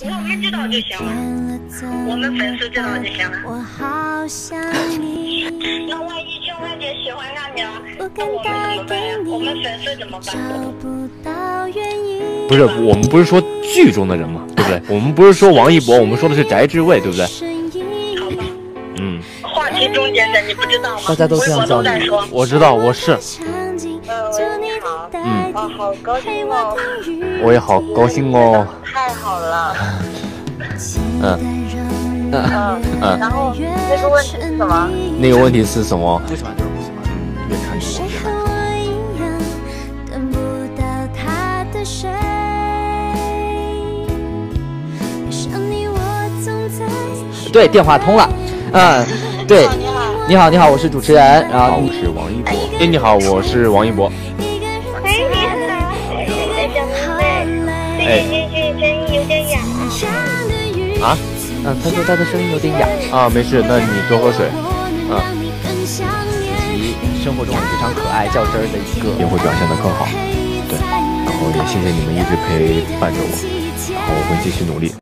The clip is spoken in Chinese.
我们知道就行了，我们粉丝知道就行了。我好想你，那万一群万姐喜欢上你了，那我们怎么办呀？我们粉丝怎么找办？不到原因。不是，我们不是说剧中的人嘛，对不对？我们不是说王一博，我们说的是翟志伟，对不对？声音好吧，嗯，话题中间的你不知道吗？大家都这样叫你都在说。我知道，我是，嗯啊，好高兴哦，我也好高兴哦。太好了。嗯嗯，嗯，然后那个问题是什么？那个问题是什么？不喜欢就是不喜欢，越看谁和我一样等不到他的谁？爱上你我总在对，电话通了。嗯，对，你好，你好，你好，我是主持人，然后我是王一博。哎，你好，我是王一博。哎这声音有点哑。啊嗯，他说他的声音有点哑，啊，没事，那你多喝水，啊，以及生活中非常可爱较真儿的一个也会表现得更好。对，然后也谢谢你们一直陪伴着我，然后我会继续努力。